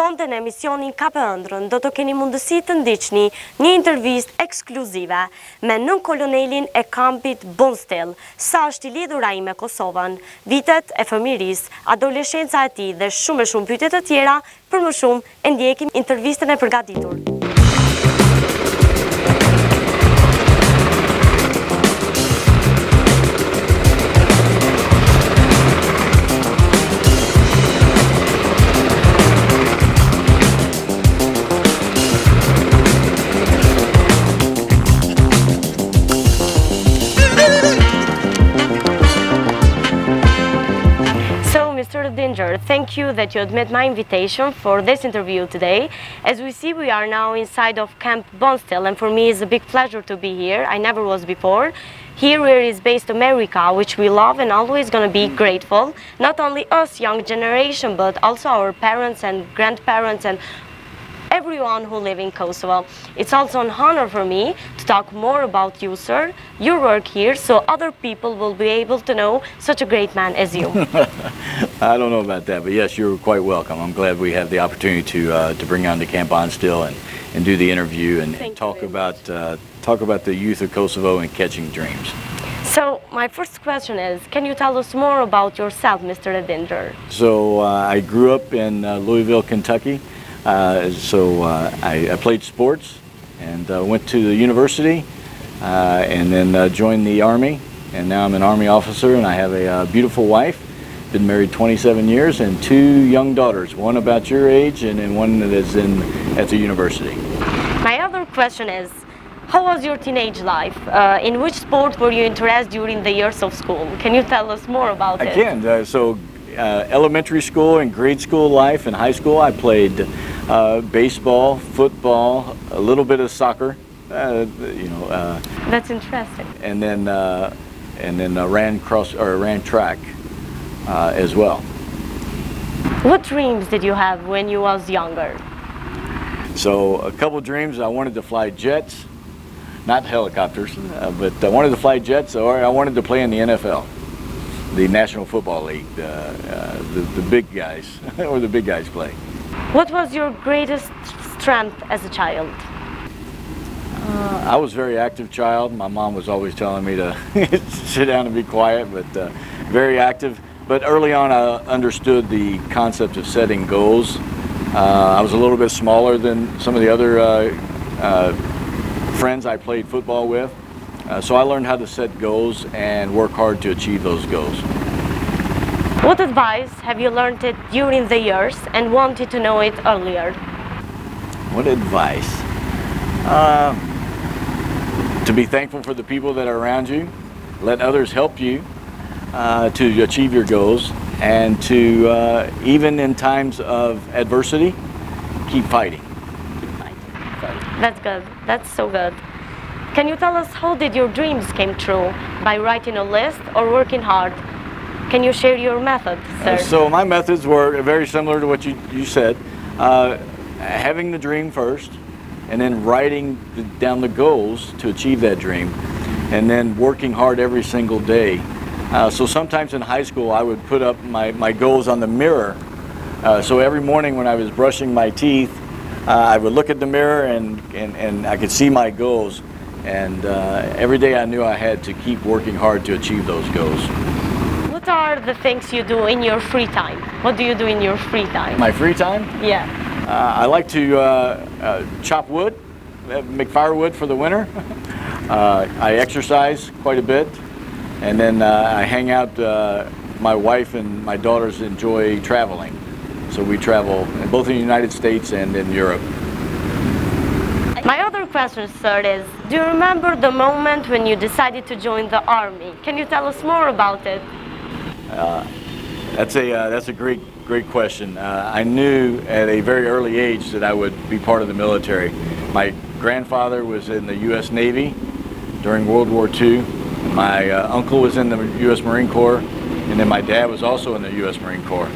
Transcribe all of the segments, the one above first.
Sonte në emisionin Ka për ëndrën, do të keni mundësi të ndiqni një intervist ekskluzive me nën kolonelin e kampit Bonstel, sa është i lidhura i me Kosovën, vitet e fëmiris, adolescenca e ti dhe shumë e shumë pytet e tjera, për më shumë e ndjekim intervistën e përgatitur. Thank you that you admit my invitation for this interview today. As we see, we are now inside of Camp Bondsteel, and for me it's a big pleasure to be here. I never was before. Here where is based America, which we love and always gonna be grateful. Not only us, young generation, but also our parents and grandparents and everyone who live in Kosovo. It's also an honor for me to talk more about you, sir, your work here, so other people will be able to know such a great man as you. I don't know about that, but yes, you're quite welcome. I'm glad we have the opportunity to uh, to bring on the Camp Bondsteel and, and do the interview and, and talk about uh, talk about the youth of Kosovo and catching dreams. So my first question is, can you tell us more about yourself, Mr. Edinger? So uh, I grew up in uh, Louisville, Kentucky. Uh, so uh, I, I, played sports and uh, went to the university and then joined the Army. And now I'm an Army officer and I have a beautiful wife. Been married 27 years and two young daughters, one about your age and then one that is in at the university. My other question is, how was your teenage life? Uh, in which sport were you interested during the years of school? Can you tell us more about I it? I can. Uh, so uh, elementary school and grade school life and high school, I played uh, baseball, football, a little bit of soccer. Uh, you know. Uh, That's interesting. And then uh, and then uh, ran cross or ran track as well. What dreams did you have when you was younger? So a couple dreams. I wanted to fly jets, not helicopters, but I wanted to fly jets, or I wanted to play in the NFL the National Football League, uh, uh, the, the big guys, or the big guys play. What was your greatest strength as a child? Uh, I was a very active child. My mom was always telling me to sit down and be quiet, but uh, very active. But early on, I understood the concept of setting goals. Uh, I was a little bit smaller than some of the other uh, friends I played football with. Uh, so I learned how to set goals and work hard to achieve those goals. What advice have you learned it during the years and wanted to know it earlier? What advice? Uh, to be thankful for the people that are around you, let others help you uh, to achieve your goals, and to, uh, even in times of adversity, keep fighting. Keep fighting. fighting. That's good. That's so good. Can you tell us how did your dreams came true? By writing a list or working hard? Can you share your method, sir? Uh, so my methods were very similar to what you, you said. Uh, having the dream first, and then writing the, down the goals to achieve that dream, and then working hard every single day. Uh, so sometimes in high school, I would put up my, my goals on the mirror. Uh, so every morning when I was brushing my teeth, uh, I would look at the mirror and, and, and I could see my goals. And uh, every day I knew I had to keep working hard to achieve those goals. What are the things you do in your free time? What do you do in your free time? My free time? Yeah. Uh, I like to uh, uh chop wood, uh, make firewood for the winter. Uh, I exercise quite a bit. And then I hang out. my wife and my daughters enjoy traveling. So we travel both in the United States and in Europe. Question, sir, is do you remember the moment when you decided to join the army? Can you tell us more about it? Uh, that's a uh, that's a great great question. Uh, I knew at a very early age that I would be part of the military. My grandfather was in the U.S. Navy during World War II. My uh, uncle was in the U.S. Marine Corps, and then my dad was also in the U.S. Marine Corps.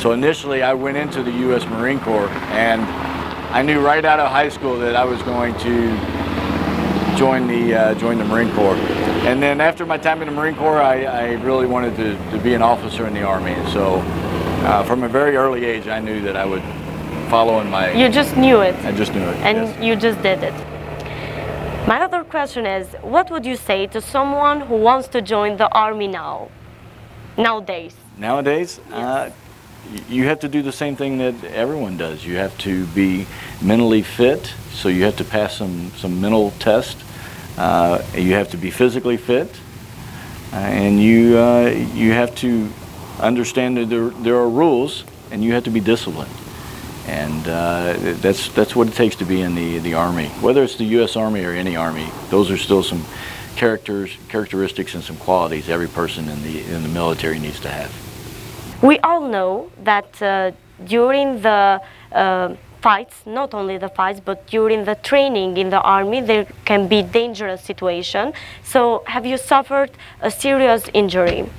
So initially, I went into the U.S. Marine Corps and I knew right out of high school that I was going to join the uh, join the Marine Corps. And then after my time in the Marine Corps, I, I really wanted to, to be an officer in the Army. So uh, from a very early age, I knew that I would follow in my. You just knew it. I just knew it. and yes. you just did it. My other question is, what would you say to someone who wants to join the army now, nowadays? Nowadays, uh, y- you have to do the same thing that everyone does. You have to be mentally fit, so you have to pass some, some mental test. Uh, you have to be physically fit, uh, and you, uh, you have to understand that there, there are rules, and you have to be disciplined. And uh, that's, that's what it takes to be in the, the Army. Whether it's the U.S. Army or any Army, those are still some characters, characteristics and some qualities every person in the, in the military needs to have. We all know that uh, during the uh, fights, not only the fights, but during the training in the army, there can be dangerous situation. So, have you suffered a serious injury?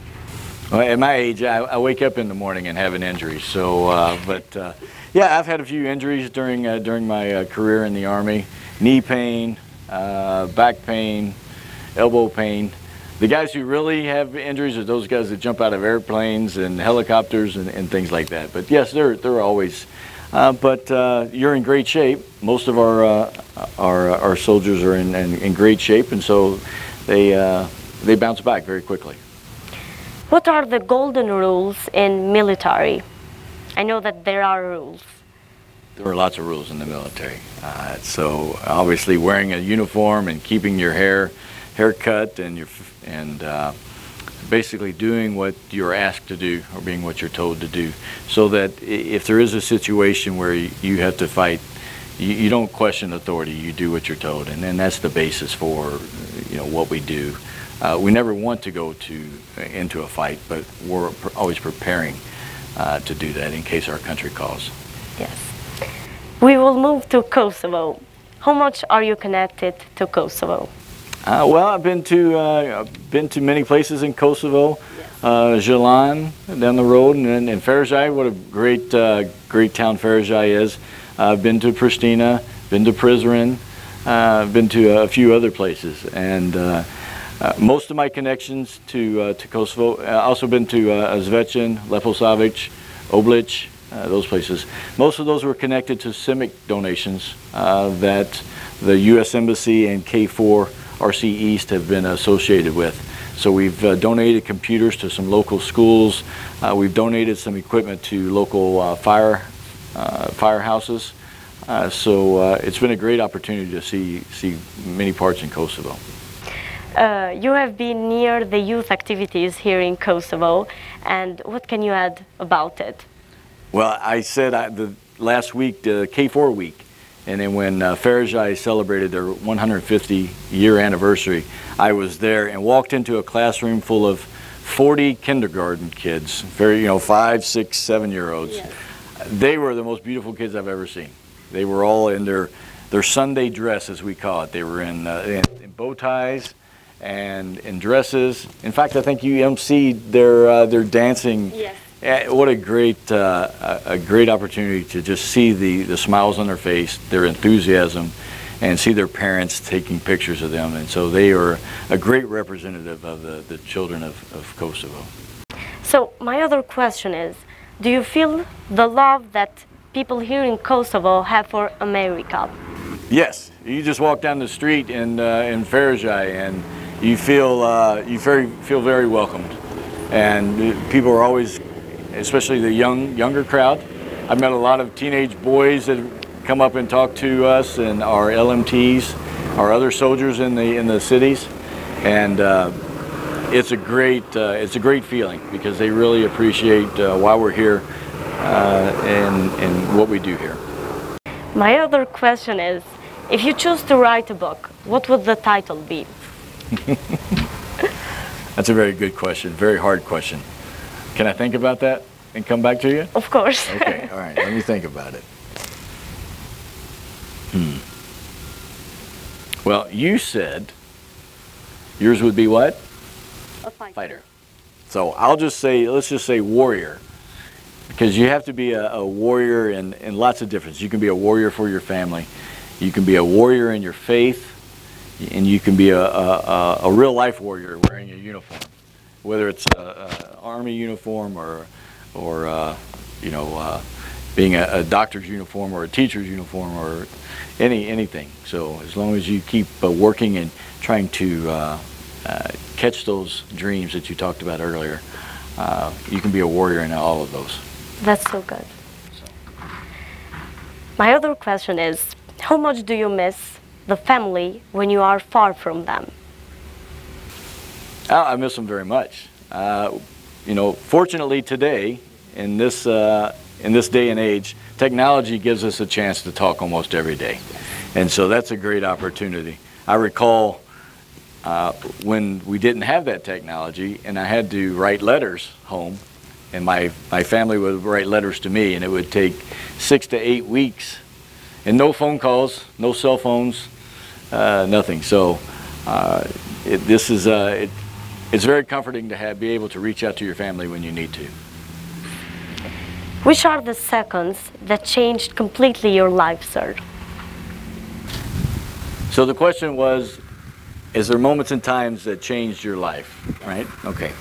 Well, at my age, I, I wake up in the morning and have an injury. So, uh, but uh, yeah, I've had a few injuries during uh, during my uh, career in the Army: knee pain, uh, back pain, elbow pain. The guys who really have injuries are those guys that jump out of airplanes and helicopters and, and things like that. But yes, they're they're always. Uh, but uh, you're in great shape. Most of our uh, our, our soldiers are in, in, in great shape, and so they uh, they bounce back very quickly. What are the golden rules in military? I know that there are rules. There are lots of rules in the military. Uh, so obviously wearing a uniform and keeping your hair hair cut and your and uh, basically doing what you're asked to do or being what you're told to do, so that if there is a situation where you have to fight, you, you don't question authority. You do what you're told, and then that's the basis for you know what we do. Uh, we never want to go to into a fight, but we're always preparing uh, to do that in case our country calls. Yes. We will move to Kosovo. How much are you connected to Kosovo? Uh, well, I've been to uh, I've been to many places in Kosovo, uh, Gjilan down the road, and then and Ferizaj. What a great uh, great town Ferizaj is. Uh, I've been to Pristina, been to Prizren, uh, been to a few other places, and uh, uh, most of my connections to uh, to Kosovo. Uh, also been to uh, Zvecan, Leposavic, Oblic, uh, those places. Most of those were connected to CIMIC donations uh, that the U.S. Embassy and KFOR RC East have been associated with. So we've uh, donated computers to some local schools. Uh, we've donated some equipment to local uh, fire uh, firehouses. Uh, so uh, it's been a great opportunity to see see many parts in Kosovo. Uh, you have been near the youth activities here in Kosovo, and what can you add about it? Well, I said I, the last week, the KFOR week, and then when uh, Ferizaj celebrated their 150 year anniversary, I was there and walked into a classroom full of 40 kindergarten kids, very, you know, five, six, seven year olds. They were the most beautiful kids I've ever seen. They were all in their, their Sunday dress, as we call it. They were in, uh, in, in bow ties and in dresses. In fact, I think you emceed their, uh, their dancing. Yes. What a great, uh, a great opportunity to just see the, the smiles on their face, their enthusiasm, and see their parents taking pictures of them. And so they are a great representative of the, the children of, of Kosovo. So, my other question is Do you feel the love that people here in Kosovo have for America? Yes, you just walk down the street in uh, in Ferizaj and you feel uh, you very feel very welcomed, and uh, people are always, especially the young younger crowd. I've met a lot of teenage boys that come up and talk to us and our LMTs, our other soldiers in the in the cities, and. Uh, it's a great uh, it's a great feeling because they really appreciate uh, why we're here uh, and and what we do here. My other question is if you choose to write a book, what would the title be? That's a very good question. Very hard question. Can I think about that and come back to you? Of course. Okay, all right. Let me think about it. Hmm. Well, you said yours would be what? A fighter. Fighter. So I'll just say, let's just say warrior. Because you have to be a, a warrior in, in lots of difference. You can be a warrior for your family. You can be a warrior in your faith. And you can be a, a, a, a real life warrior wearing a uniform. Whether it's an army uniform or, or uh, you know, uh, being a, a, doctor's uniform or a teacher's uniform or any anything. So as long as you keep uh, working and trying to uh, uh, catch those dreams that you talked about earlier, uh, you can be a warrior in all of those. That's so good. My other question is, how much do you miss the family when you are far from them? I miss them very much. Uh, you know, fortunately today, in this uh, in this day and age, technology gives us a chance to talk almost every day, and so that's a great opportunity. I recall uh, when we didn't have that technology, and I had to write letters home, and my my family would write letters to me, and it would take six to eight weeks, and no phone calls, no cell phones, uh, nothing. So uh, it, this is uh, it, it's very comforting to have be able to reach out to your family when you need to. Which are the seconds that changed completely your life, sir? So the question was, is there moments and times that changed your life, right? Okay.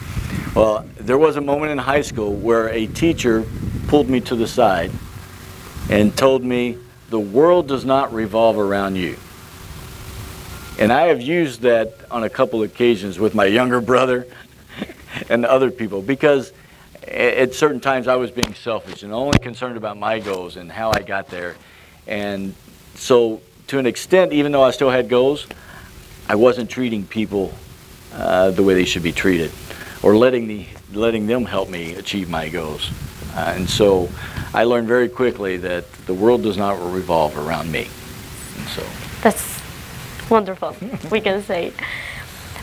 Well, there was a moment in high school where a teacher pulled me to the side and told me, the world does not revolve around you. And I have used that on a couple occasions with my younger brother and other people because at certain times I was being selfish and only concerned about my goals and how I got there. And so, to an extent, even though I still had goals, I wasn't treating people uh, the way they should be treated or letting, the, letting them help me achieve my goals. Uh, and so I learned very quickly that the world does not revolve around me. And so that's wonderful, we can say.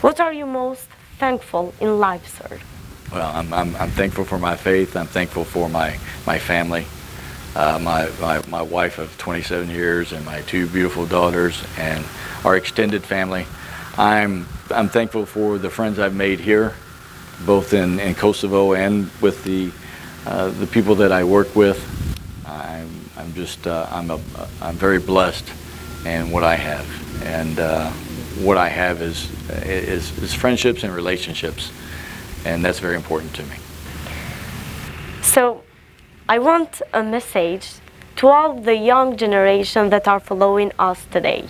What are you most thankful in life, sir? Well, I'm, I'm, I'm thankful for my faith. I'm thankful for my, my family, uh, my, my, my wife of 27 years and my two beautiful daughters and our extended family. I'm, I'm thankful for the friends I've made here, both in, in Kosovo and with the, uh, the people that I work with. I'm, I'm just, uh, I'm, a, I'm very blessed in what I have and uh, what I have is, is, is friendships and relationships, and that's very important to me. So, I want a message to all the young generation that are following us today.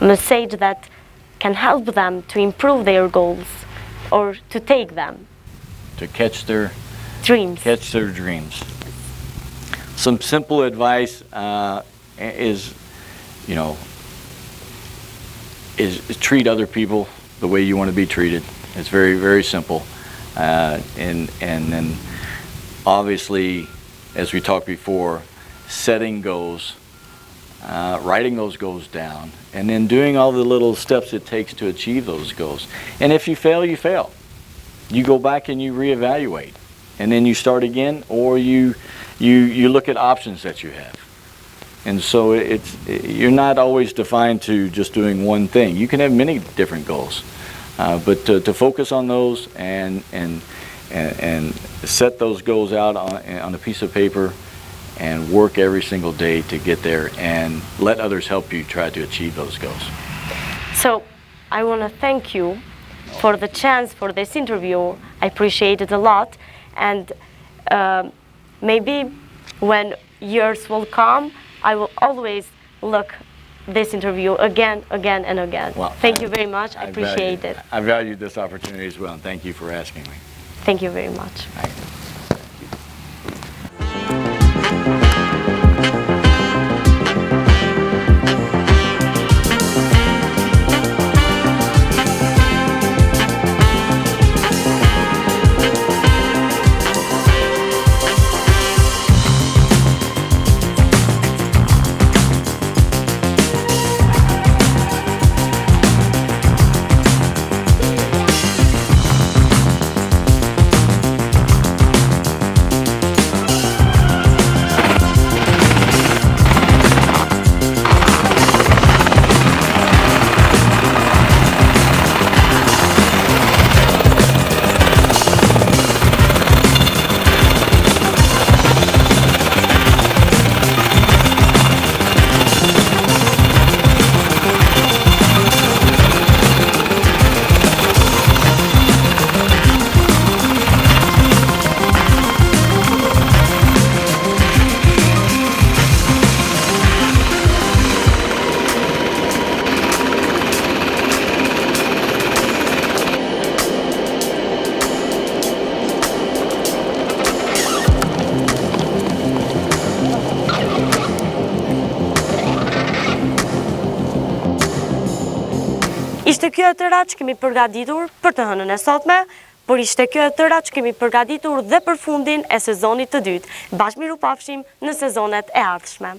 A message that can help them to improve their goals or to take them. To catch their dreams. Catch their dreams. Some simple advice uh, is, you know, is, treat other people the way you want to be treated. It's very, very simple. Uh, and, and then obviously, as we talked before, setting goals, uh, writing those goals down, and then doing all the little steps it takes to achieve those goals. And if you fail, you fail. You go back and you reevaluate. And then you start again, or you, you, you look at options that you have. And so it's you're not always defined to just doing one thing. You can have many different goals, uh, but to, to, focus on those and, and and set those goals out on, on a piece of paper and work every single day to get there and let others help you try to achieve those goals. So I want to thank you for the chance for this interview. I appreciate it a lot and uh, maybe when years will come I will always look this interview again, again, and again. Well, thank I, you very much. I, I appreciate value, it. I valued this opportunity as well, and thank you for asking me. Thank you very much. Kjo e tëra që kemi përgaditur për të hënën e sotme, por ishte kjo e tëra që kemi përgaditur dhe për fundin e sezonit të dytë. Bashmiru pafshim në sezonet e ardhshme.